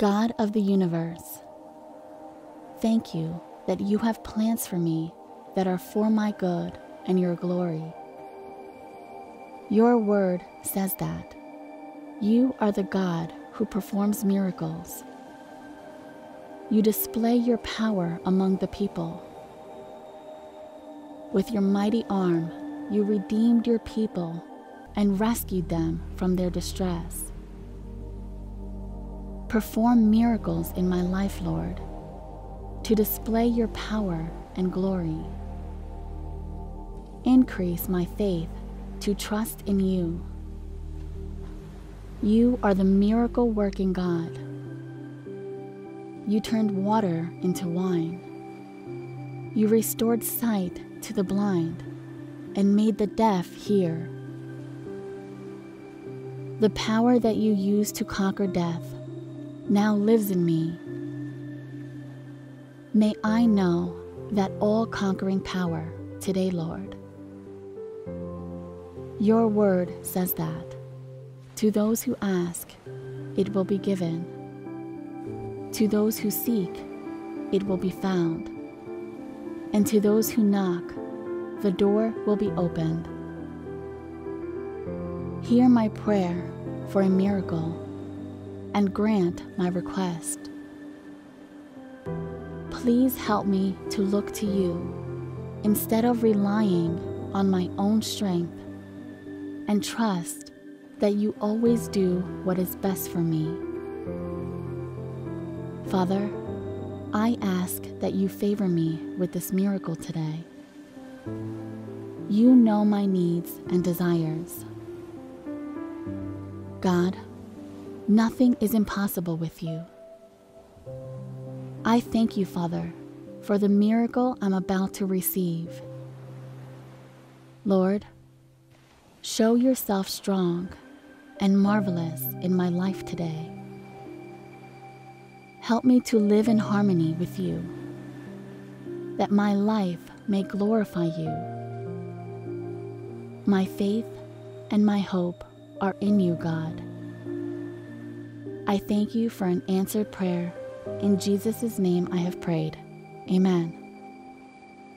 God of the universe, thank you that you have plans for me that are for my good and your glory. Your word says that you are the God who performs miracles. You display your power among the people. With your mighty arm, you redeemed your people and rescued them from their distress. Perform miracles in my life, Lord, to display your power and glory. Increase my faith to trust in you. You are the miracle working God. You turned water into wine. You restored sight to the blind and made the deaf hear. The power that you used to conquer death now lives in me. May I know that all conquering power today, Lord. Your word says that to those who ask, it will be given. To those who seek, it will be found. And to those who knock, the door will be opened. Hear my prayer for a miracle and grant my request. Please help me to look to you instead of relying on my own strength and trust that you always do what is best for me. Father, I ask that you favor me with this miracle today. You know my needs and desires. God, nothing is impossible with you. I thank you, Father, for the miracle I'm about to receive. Lord, show yourself strong and marvelous in my life today. Help me to live in harmony with you, that my life may glorify you. My faith and my hope are in you, God. I thank you for an answered prayer. In Jesus' name I have prayed. Amen.